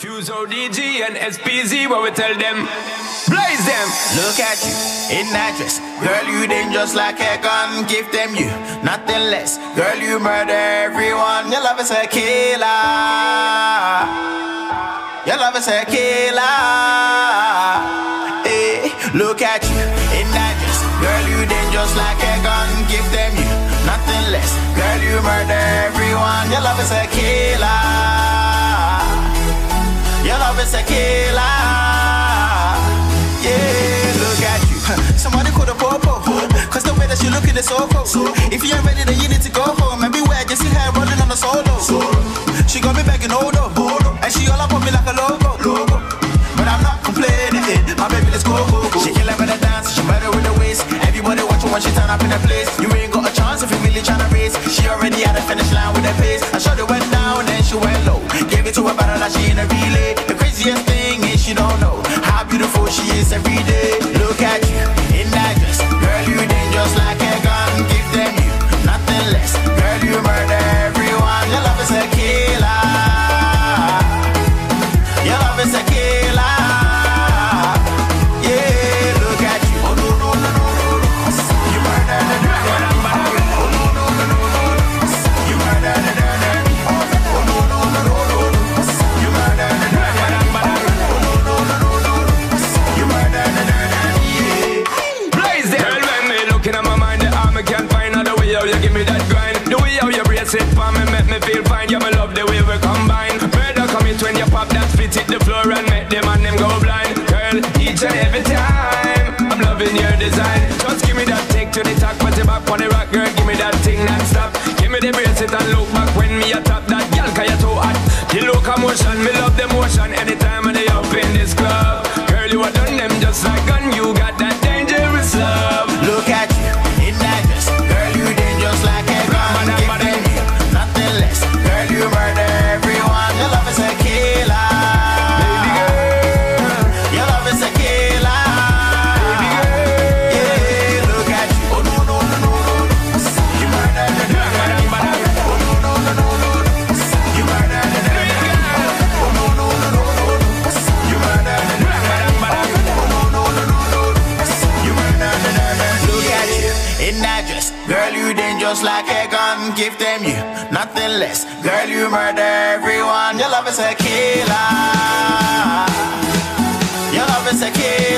Fuse ODG and SPZ, what we tell them? Blaze them! Look at you in that dress. Girl, you dangerous like a gun. Give them you nothing less. Girl, you murder everyone. Your love is a killer. Your love is a killer. Hey, look at you in that dress. Girl, you dangerous like a gun. Give them you nothing less. Girl, you murder everyone. Your love is a killer. Is a killer. Yeah, look at you. Somebody call the popo. Cause the way that you looking is so cool. If you ain't ready, then you need to go home. Maybe where you see her rolling on the solo. She got me begging Odo. And she all up on me like a logo. But I'm not complaining. My baby, let's go. She kill with the dance. She better with the waist. Everybody watching when she turn up in the place. You ain't got a chance if you really tryna race. She already at the finish line with the pace. I shot it went down, then she went low. Beautiful every day. Look at you in that dress, girl, you dangerous like a gun. Give them you nothing less, girl, you murder everyone. Your love is a killer. Your love is a killer. That take to the top, put it back on the rock, girl. Give me that thing non-stop. Give me the bracelet and look back when me a top that girl, cause you're too hot. The locomotion, me love the motion anytime Like a gun. Give them you nothing less, girl. You murder everyone. Your love is a killer. Your love is a killer.